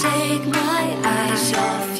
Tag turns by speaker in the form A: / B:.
A: take my eyes off you.